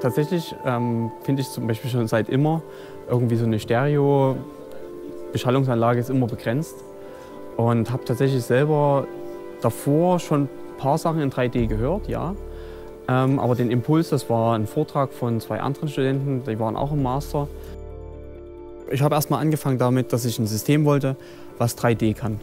Tatsächlich ähm, finde ich zum Beispiel schon seit immer irgendwie so eine Stereo-Beschallungsanlage ist immer begrenzt und habe tatsächlich selber davor schon ein paar Sachen in 3D gehört, ja. Ähm, aber den Impuls, das war ein Vortrag von zwei anderen Studenten, die waren auch im Master. Ich habe erstmal angefangen damit, dass ich ein System wollte, was 3D kann.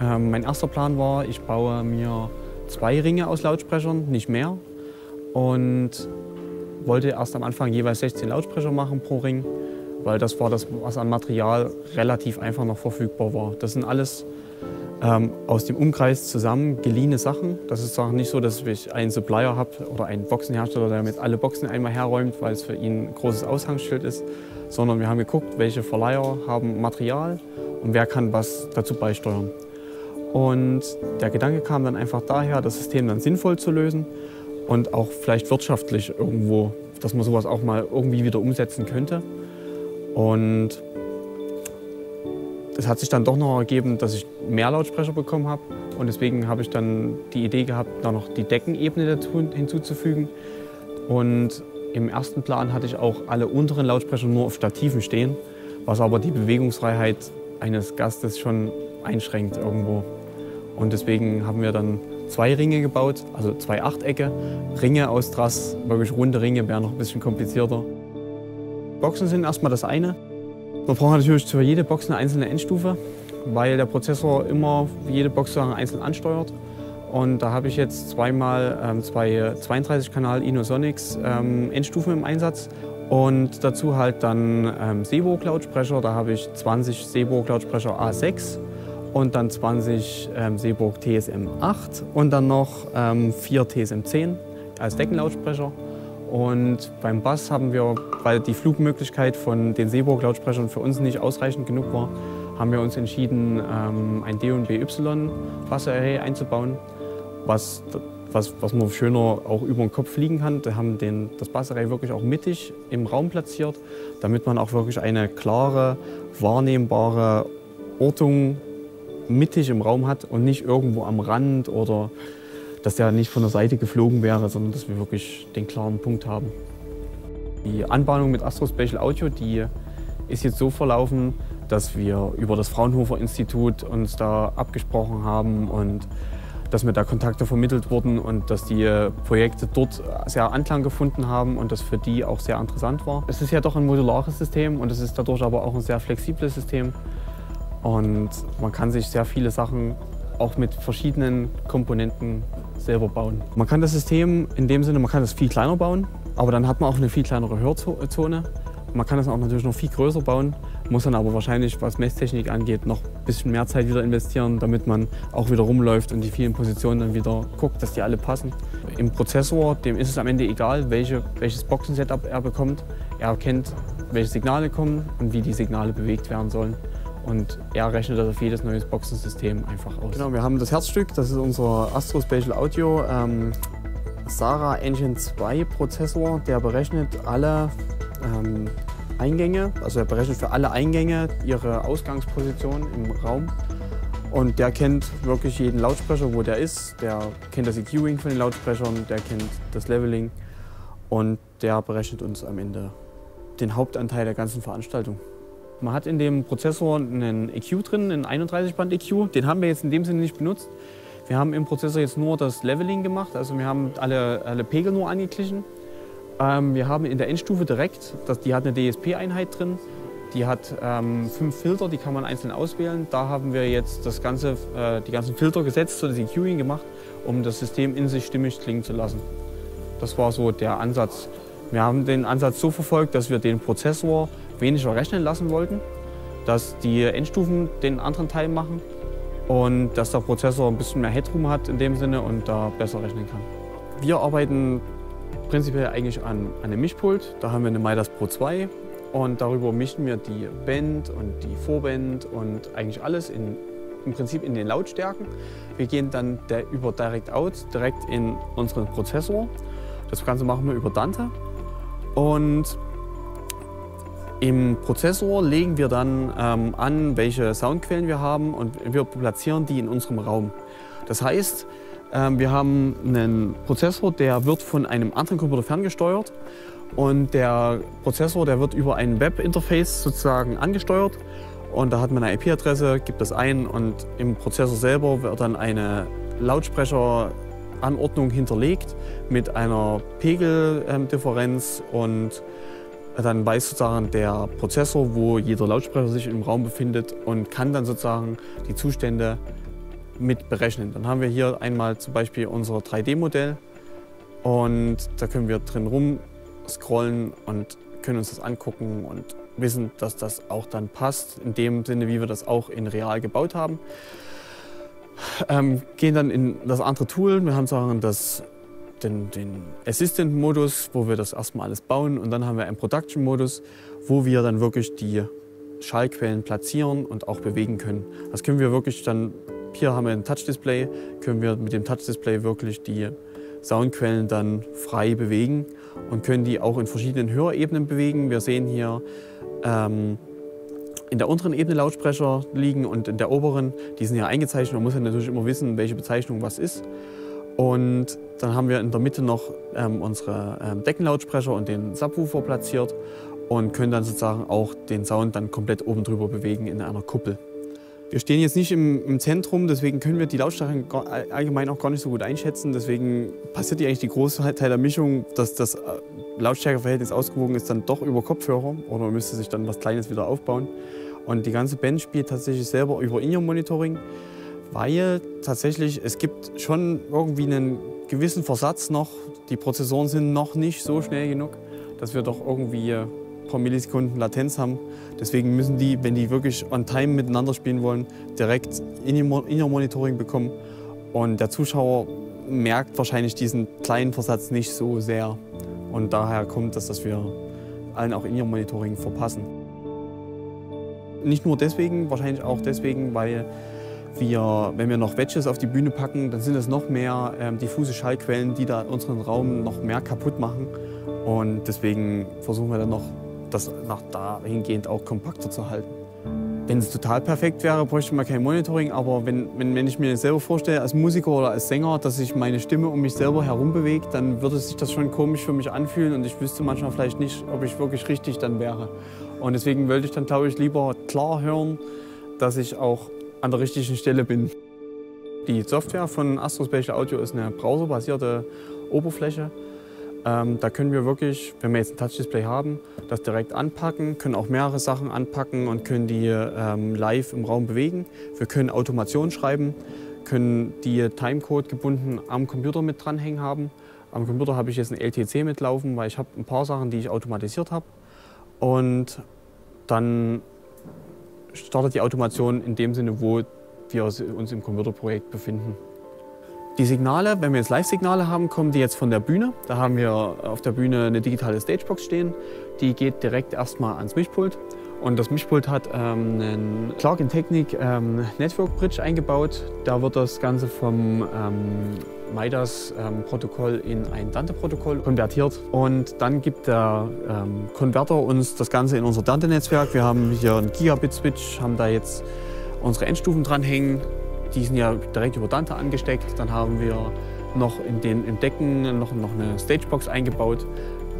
Ähm, mein erster Plan war, ich baue mir zwei Ringe aus Lautsprechern, nicht mehr. Und wollte erst am Anfang jeweils 16 Lautsprecher machen pro Ring, weil das war das, was an Material relativ einfach noch verfügbar war. Das sind alles ähm, aus dem Umkreis zusammen geliehene Sachen. Das ist auch nicht so, dass ich einen Supplier habe oder einen Boxenhersteller, der mit alle Boxen einmal herräumt, weil es für ihn ein großes Aushangsschild ist, sondern wir haben geguckt, welche Verleiher haben Material und wer kann was dazu beisteuern. Und der Gedanke kam dann einfach daher, das System dann sinnvoll zu lösen und auch vielleicht wirtschaftlich irgendwo, dass man sowas auch mal irgendwie wieder umsetzen könnte. Und es hat sich dann doch noch ergeben, dass ich mehr Lautsprecher bekommen habe. Und deswegen habe ich dann die Idee gehabt, da noch die Deckenebene dazu hinzuzufügen. Und im ersten Plan hatte ich auch alle unteren Lautsprecher nur auf Stativen stehen, was aber die Bewegungsfreiheit eines Gastes schon einschränkt irgendwo. Und deswegen haben wir dann zwei Ringe gebaut, also zwei Achtecke, Ringe aus Drass, wirklich runde Ringe, wäre noch ein bisschen komplizierter. Boxen sind erstmal das eine. Man braucht natürlich für jede Box eine einzelne Endstufe, weil der Prozessor immer jede Box einzeln ansteuert. Und da habe ich jetzt zweimal ähm, zwei 32-Kanal Inosonics ähm, Endstufen im Einsatz und dazu halt dann ähm, Seeburg-Lautsprecher. Da habe ich 20 Seeburg-Lautsprecher A6 und dann 20 ähm, Seeburg TSM 8 und dann noch ähm, 4 TSM 10 als Deckenlautsprecher. Und beim Bass haben wir, weil die Flugmöglichkeit von den Seeburg-Lautsprechern für uns nicht ausreichend genug war, haben wir uns entschieden, ähm, ein D&BY Bassarray einzubauen, was, was, was man schöner auch über den Kopf fliegen kann. Wir haben den, das Bassarray wirklich auch mittig im Raum platziert, damit man auch wirklich eine klare, wahrnehmbare Ortung mittig im Raum hat und nicht irgendwo am Rand oder dass der nicht von der Seite geflogen wäre, sondern dass wir wirklich den klaren Punkt haben. Die Anbahnung mit Astrospatial Audio, die ist jetzt so verlaufen, dass wir über das Fraunhofer Institut uns da abgesprochen haben und dass mir da Kontakte vermittelt wurden und dass die Projekte dort sehr Anklang gefunden haben und das für die auch sehr interessant war. Es ist ja doch ein modulares System und es ist dadurch aber auch ein sehr flexibles System. Und man kann sich sehr viele Sachen auch mit verschiedenen Komponenten selber bauen. Man kann das System in dem Sinne, man kann es viel kleiner bauen, aber dann hat man auch eine viel kleinere Hörzone. Man kann es auch natürlich noch viel größer bauen, muss dann aber wahrscheinlich, was Messtechnik angeht, noch ein bisschen mehr Zeit wieder investieren, damit man auch wieder rumläuft und die vielen Positionen dann wieder guckt, dass die alle passen. Im Prozessor, dem ist es am Ende egal, welche, welches Boxensetup er bekommt. Er erkennt, welche Signale kommen und wie die Signale bewegt werden sollen. Und er rechnet das auf jedes neues Boxensystem einfach aus. Genau, wir haben das Herzstück, das ist unser Astro Spatial Audio ähm, Sarah Engine 2 Prozessor. Der berechnet alle ähm, Eingänge, also er berechnet für alle Eingänge ihre Ausgangsposition im Raum. Und der kennt wirklich jeden Lautsprecher, wo der ist. Der kennt das EQing von den Lautsprechern, der kennt das Leveling und der berechnet uns am Ende den Hauptanteil der ganzen Veranstaltung. Man hat in dem Prozessor einen EQ drin, einen 31-Band-EQ. Den haben wir jetzt in dem Sinne nicht benutzt. Wir haben im Prozessor jetzt nur das Leveling gemacht, also wir haben alle, alle Pegel nur angeglichen. Ähm, wir haben in der Endstufe direkt, das, die hat eine DSP-Einheit drin, die hat ähm, fünf Filter, die kann man einzeln auswählen. Da haben wir jetzt das ganze, äh, die ganzen Filter gesetzt, so das EQing gemacht, um das System in sich stimmig klingen zu lassen. Das war so der Ansatz. Wir haben den Ansatz so verfolgt, dass wir den Prozessor weniger rechnen lassen wollten, dass die Endstufen den anderen Teil machen und dass der Prozessor ein bisschen mehr Headroom hat in dem Sinne und da besser rechnen kann. Wir arbeiten prinzipiell eigentlich an, einem Mischpult. Da haben wir eine Midas Pro 2 und darüber mischen wir die Band und die Vorband und eigentlich alles in, im Prinzip in den Lautstärken. Wir gehen dann der, über Direct Out direkt in unseren Prozessor. Das Ganze machen wir über Dante und im Prozessor legen wir dann ähm, an, welche Soundquellen wir haben und wir platzieren die in unserem Raum. Das heißt, ähm, wir haben einen Prozessor, der wird von einem anderen Computer ferngesteuert Und der Prozessor, der wird über ein Webinterface sozusagen angesteuert. Und da hat man eine IP-Adresse, gibt das ein und im Prozessor selber wird dann eine Lautsprecheranordnung hinterlegt mit einer Pegeldifferenz und dann weiß sozusagen der Prozessor, wo jeder Lautsprecher sich im Raum befindet und kann dann sozusagen die Zustände mit berechnen. Dann haben wir hier einmal zum Beispiel unser 3D-Modell und da können wir drin rum scrollen und können uns das angucken und wissen, dass das auch dann passt, in dem Sinne, wie wir das auch in real gebaut haben. Ähm, gehen dann in das andere Tool. Wir haben sagen, das, den, den Assistant-Modus, wo wir das erstmal alles bauen. Und dann haben wir einen Production-Modus, wo wir dann wirklich die Schallquellen platzieren und auch bewegen können. Das können wir wirklich dann, hier haben wir ein Touch-Display, können wir mit dem Touch-Display wirklich die Soundquellen dann frei bewegen und können die auch in verschiedenen Hörebenen bewegen. Wir sehen hier ähm, in der unteren Ebene Lautsprecher liegen und in der oberen, die sind ja eingezeichnet. Man muss ja natürlich immer wissen, welche Bezeichnung was ist. Und dann haben wir in der Mitte noch ähm, unsere ähm, Deckenlautsprecher und den Subwoofer platziert und können dann sozusagen auch den Sound dann komplett oben drüber bewegen in einer Kuppel. Wir stehen jetzt nicht im, im, Zentrum, deswegen können wir die Lautstärke allgemein auch gar nicht so gut einschätzen. Deswegen passiert eigentlich die große Teil der Mischung, dass das äh, Lautstärkeverhältnis ausgewogen ist, dann doch über Kopfhörer oder man müsste sich dann was Kleines wieder aufbauen. Und die ganze Band spielt tatsächlich selber über In-Ear-Monitoring, weil tatsächlich es gibt schon irgendwie einen gewissen Versatz noch. Die Prozessoren sind noch nicht so schnell genug, dass wir doch irgendwie paar Millisekunden Latenz haben. Deswegen müssen die, wenn die wirklich on time miteinander spielen wollen, direkt In-Ear-Monitoring bekommen. Und der Zuschauer merkt wahrscheinlich diesen kleinen Versatz nicht so sehr. Und daher kommt das, dass wir allen auch In-Ear-Monitoring verpassen. Nicht nur deswegen, wahrscheinlich auch deswegen, weil wir, wenn wir noch Wedges auf die Bühne packen, dann sind es noch mehr ähm, diffuse Schallquellen, die da unseren Raum noch mehr kaputt machen. Und deswegen versuchen wir dann noch das nach dahingehend auch kompakter zu halten. Wenn es total perfekt wäre, bräuchte man kein Monitoring. Aber wenn, wenn, wenn ich mir selber vorstelle, als Musiker oder als Sänger, dass sich meine Stimme um mich selber herum bewegt, dann würde sich das schon komisch für mich anfühlen. Und ich wüsste manchmal vielleicht nicht, ob ich wirklich richtig dann wäre. Und deswegen wollte ich dann, glaube ich, lieber klar hören, dass ich auch an der richtigen Stelle bin. Die Software von Astro Spatial Audio ist eine browserbasierte Oberfläche. Ähm, da können wir wirklich, wenn wir jetzt ein Touch-Display haben, das direkt anpacken, können auch mehrere Sachen anpacken und können die ähm, live im Raum bewegen. Wir können Automation schreiben, können die Timecode gebunden am Computer mit dranhängen haben. Am Computer habe ich jetzt ein LTC mitlaufen, weil ich habe ein paar Sachen, die ich automatisiert habe. Und dann startet die Automation in dem Sinne, wo wir uns im Computerprojekt befinden. Die Signale, wenn wir jetzt Live-Signale haben, kommen die jetzt von der Bühne. Da haben wir auf der Bühne eine digitale Stagebox stehen. Die geht direkt erstmal ans Mischpult. Und das Mischpult hat ähm, einen Clark in Technik ähm, Network Bridge eingebaut. Da wird das Ganze vom ähm, MIDAS-Protokoll ähm, in ein Dante-Protokoll konvertiert. Und dann gibt der ähm, Konverter uns das Ganze in unser Dante-Netzwerk. Wir haben hier einen Gigabit-Switch, haben da jetzt unsere Endstufen dranhängen. Die sind ja direkt über Dante angesteckt. Dann haben wir noch in den im Decken noch, noch eine Stagebox eingebaut,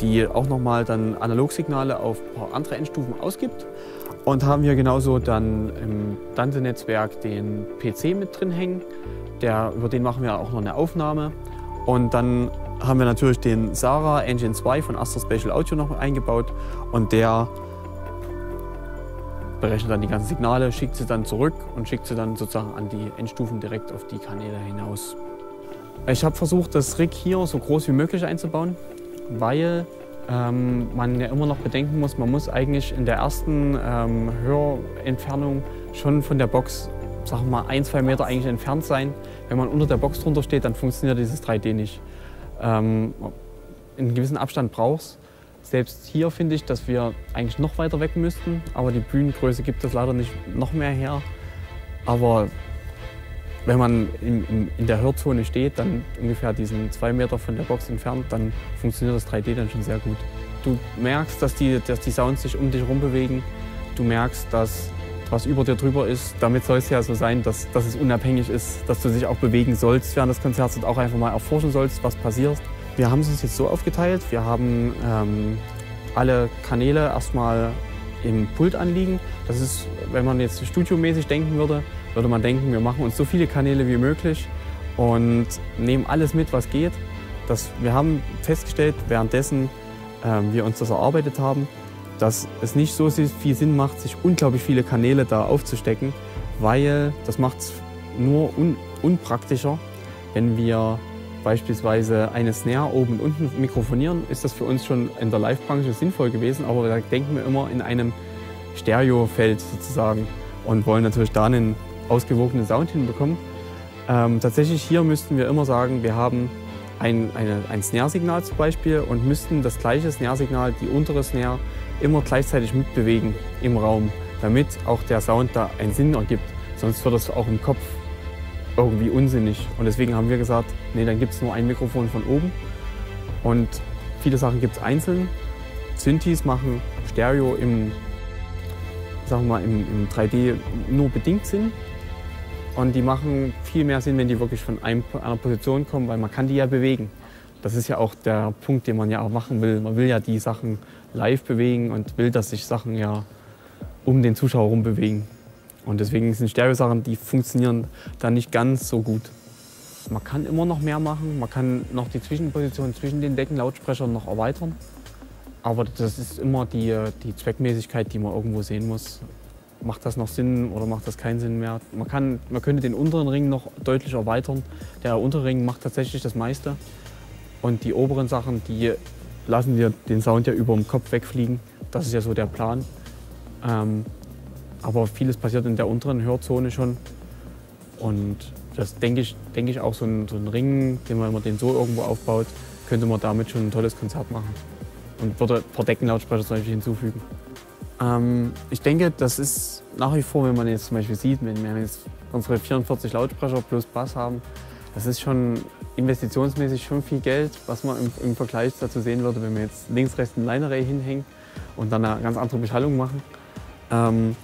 die auch nochmal dann Analogsignale auf ein paar andere Endstufen ausgibt. Und haben hier genauso dann im Dante-Netzwerk den PC mit drin hängen. Der, über den machen wir auch noch eine Aufnahme. Und dann haben wir natürlich den Sarah Engine 2 von Astro Spatial Audio noch eingebaut. Und der berechnet dann die ganzen Signale, schickt sie dann zurück und schickt sie dann sozusagen an die Endstufen direkt auf die Kanäle hinaus. Ich habe versucht, das Rig hier so groß wie möglich einzubauen, weil ähm, man ja immer noch bedenken muss, man muss eigentlich in der ersten ähm, Hörentfernung schon von der Box, sagen wir mal, ein, zwei Meter eigentlich entfernt sein. Wenn man unter der Box drunter steht, dann funktioniert dieses 3D nicht. Ähm, einen gewissen Abstand brauchst selbst hier finde ich, dass wir eigentlich noch weiter weg müssten, aber die Bühnengröße gibt es leider nicht noch mehr her. Aber wenn man in, in, in der Hörzone steht, dann ungefähr diesen zwei Meter von der Box entfernt, dann funktioniert das 3D dann schon sehr gut. Du merkst, dass die, dass die Sounds sich um dich herum bewegen. Du merkst, dass was über dir drüber ist. Damit soll es ja so sein, dass, dass es unabhängig ist, dass du dich auch bewegen sollst während des Konzerts und auch einfach mal erforschen sollst, was passiert. Wir haben es jetzt so aufgeteilt, wir haben ähm, alle Kanäle erstmal im Pult anliegen. Das ist, wenn man jetzt studiomäßig denken würde, würde man denken, wir machen uns so viele Kanäle wie möglich und nehmen alles mit, was geht. Das, wir haben festgestellt, währenddessen äh, wir uns das erarbeitet haben, dass es nicht so viel Sinn macht, sich unglaublich viele Kanäle da aufzustecken, weil das macht es nur un unpraktischer, wenn wir beispielsweise eine Snare oben und unten mikrofonieren, ist das für uns schon in der Live-Branche sinnvoll gewesen, aber da denken wir immer in einem Stereofeld sozusagen und wollen natürlich da einen ausgewogenen Sound hinbekommen. Ähm, tatsächlich hier müssten wir immer sagen, wir haben ein, eine, ein Snare-Signal zum Beispiel und müssten das gleiche Snare-Signal, die untere Snare, immer gleichzeitig mitbewegen im Raum, damit auch der Sound da einen Sinn ergibt. Sonst wird das auch im Kopf irgendwie unsinnig. Und deswegen haben wir gesagt, nee, dann gibt es nur ein Mikrofon von oben. Und viele Sachen gibt es einzeln. Synthes machen Stereo im, sagen wir mal, im, im 3D nur bedingt Sinn. Und die machen viel mehr Sinn, wenn die wirklich von einem, einer Position kommen, weil man kann die ja bewegen. Das ist ja auch der Punkt, den man ja auch machen will. Man will ja die Sachen live bewegen und will, dass sich Sachen ja um den Zuschauer herum bewegen. Und deswegen sind Stereo-Sachen, die funktionieren da nicht ganz so gut. Man kann immer noch mehr machen. Man kann noch die Zwischenposition zwischen den Deckenlautsprechern noch erweitern. Aber das ist immer die, die Zweckmäßigkeit, die man irgendwo sehen muss. Macht das noch Sinn oder macht das keinen Sinn mehr? Man, kann, man könnte den unteren Ring noch deutlich erweitern. Der untere Ring macht tatsächlich das meiste. Und die oberen Sachen, die lassen wir den Sound ja über dem Kopf wegfliegen. Das ist ja so der Plan. Ähm, aber vieles passiert in der unteren Hörzone schon. Und das denke ich, denke ich auch so ein, so ein Ring, den man, wenn man den so irgendwo aufbaut, könnte man damit schon ein tolles Konzert machen. Und würde ein paar Deckenlautsprecher zum Beispiel hinzufügen. Ähm, ich denke, das ist nach wie vor, wenn man jetzt zum Beispiel sieht, wenn wir jetzt unsere 44 Lautsprecher plus Bass haben, das ist schon investitionsmäßig schon viel Geld, was man im, im Vergleich dazu sehen würde, wenn wir jetzt links, rechts ein Line-Array hinhängen und dann eine ganz andere Beschallung machen. Ähm,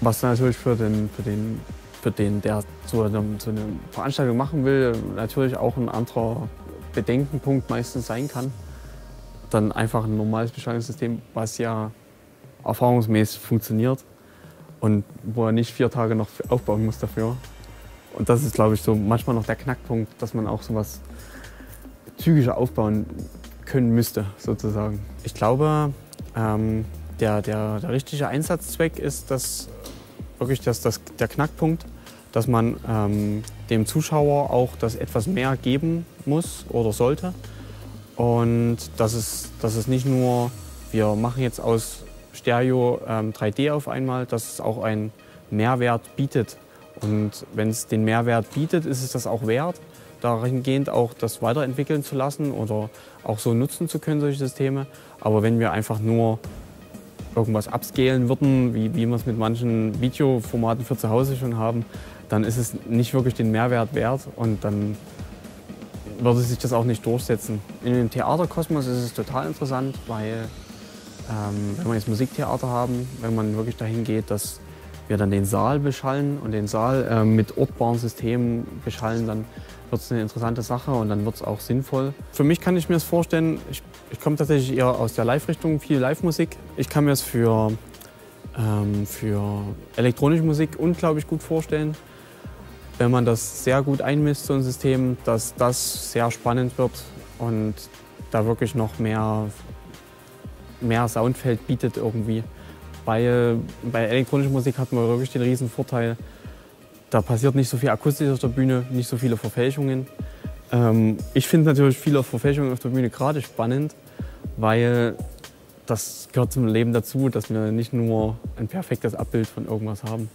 was natürlich für den, für den, für den der so eine, so eine Veranstaltung machen will, natürlich auch ein anderer Bedenkenpunkt meistens sein kann. Dann einfach ein normales Beschallungssystem, was ja erfahrungsmäßig funktioniert und wo er nicht vier Tage noch aufbauen muss dafür. Und das ist, glaube ich, so manchmal noch der Knackpunkt, dass man auch so was zügiger aufbauen können müsste, sozusagen. Ich glaube, ähm, der, der, der richtige Einsatzzweck ist das wirklich das, das, der Knackpunkt, dass man ähm, dem Zuschauer auch das etwas mehr geben muss oder sollte. Und dass es, dass es nicht nur, wir machen jetzt aus Stereo ähm, 3D auf einmal, dass es auch einen Mehrwert bietet. Und wenn es den Mehrwert bietet, ist es das auch wert, dahingehend auch das weiterentwickeln zu lassen oder auch so nutzen zu können, solche Systeme. Aber wenn wir einfach nur irgendwas upscalen würden, wie, wie wir es mit manchen Videoformaten für zu Hause schon haben, dann ist es nicht wirklich den Mehrwert wert und dann würde sich das auch nicht durchsetzen. In dem Theaterkosmos ist es total interessant, weil ähm, wenn wir jetzt Musiktheater haben, wenn man wirklich dahin geht, dass wir dann den Saal beschallen und den Saal äh, mit ortbaren Systemen beschallen, dann wird es eine interessante Sache und dann wird es auch sinnvoll. Für mich kann ich mir das vorstellen, ich, ich komme tatsächlich eher aus der Live-Richtung, viel Live-Musik. Ich kann mir es für, ähm, für elektronische Musik unglaublich gut vorstellen. Wenn man das sehr gut einmisst, so ein System, dass das sehr spannend wird und da wirklich noch mehr, mehr Soundfeld bietet irgendwie. Weil bei elektronischer Musik hat man wirklich den riesen Vorteil, da passiert nicht so viel akustisch auf der Bühne, nicht so viele Verfälschungen. Ähm, ich finde natürlich viele Verfälschungen auf der Bühne gerade spannend, weil das gehört zum Leben dazu, dass wir nicht nur ein perfektes Abbild von irgendwas haben.